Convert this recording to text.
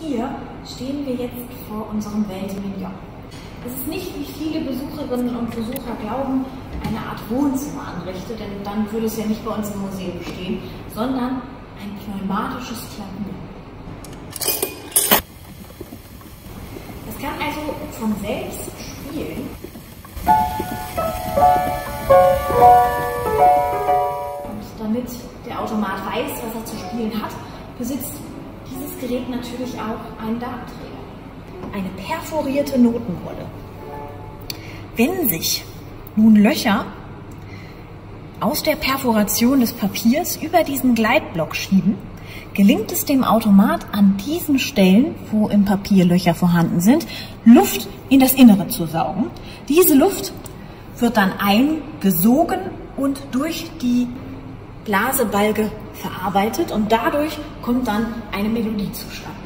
Hier stehen wir jetzt vor unserem Weltmillionär. Es ist nicht, wie viele Besucherinnen und Besucher glauben, eine Art Wohnzimmer anrichte, denn dann würde es ja nicht bei uns im Museum stehen, sondern ein pneumatisches Klavier. Es kann also von selbst spielen. Und damit der Automat weiß, was er zu spielen hat, besitzt dieses Gerät natürlich auch einen Datenträger eine perforierte Notenrolle. Wenn sich nun Löcher aus der Perforation des Papiers über diesen Gleitblock schieben, gelingt es dem Automat an diesen Stellen, wo im Papier Löcher vorhanden sind, Luft in das Innere zu saugen. Diese Luft wird dann eingesogen und durch die Blasebalge verarbeitet und dadurch kommt dann eine Melodie zustande.